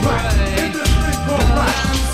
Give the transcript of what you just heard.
right. In the street for right.